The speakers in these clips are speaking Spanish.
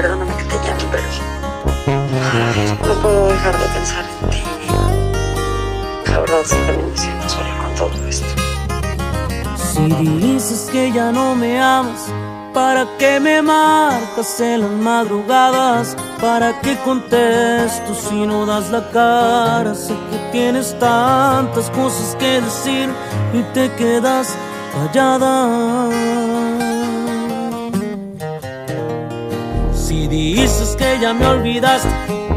perdóname que te llame, pero no puedo dejar de pensar en ti. La verdad es que me siento sola con todo esto. Si dices que ya no me amas, ¿para qué me marcas en las madrugadas? ¿Para qué contesto si no das la cara? Sé que tienes tantas cosas que decir y te quedas callada. Si dices que ya me olvidaste,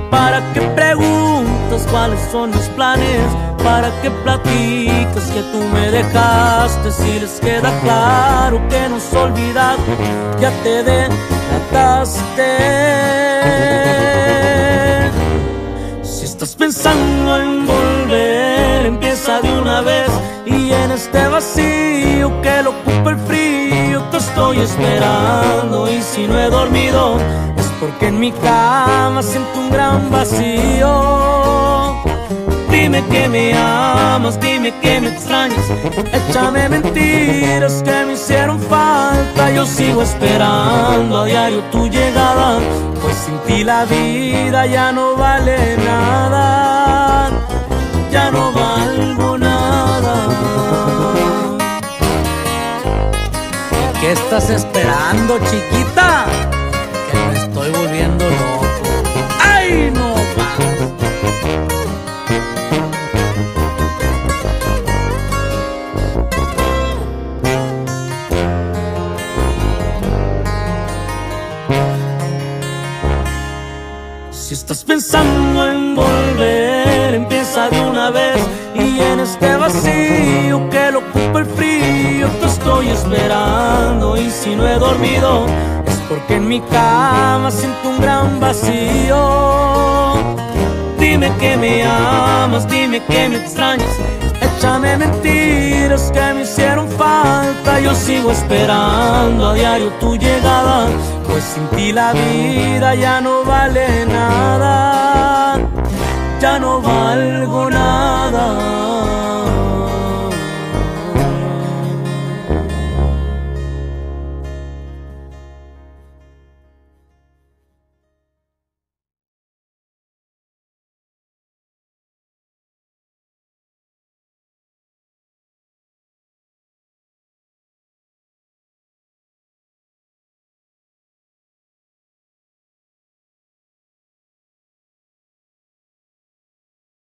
¿para qué preguntas cuáles son mis planes? ¿Para qué platicas que tú me dejaste? Si les queda claro que nos olvidado, ya te delataste. Si estás pensando en volver, empieza de una vez y en este vacío que lo ocupa el esperando y si no he dormido es porque en mi cama siento un gran vacío. Dime que me amas, dime que me extrañas, échame mentiras que me hicieron falta. Yo sigo esperando a diario tu llegada, pues sin ti la vida ya no vale nada, ya no valgo estás esperando, chiquita? Que me estoy volviendo loco. ¡Ay, no! más! Si estás pensando en volver, estoy esperando y si no he dormido es porque en mi cama siento un gran vacío. Dime que me amas, dime que me extrañas, échame mentiras que me hicieron falta. Yo sigo esperando a diario tu llegada, pues sin ti la vida ya no vale nada, ya no.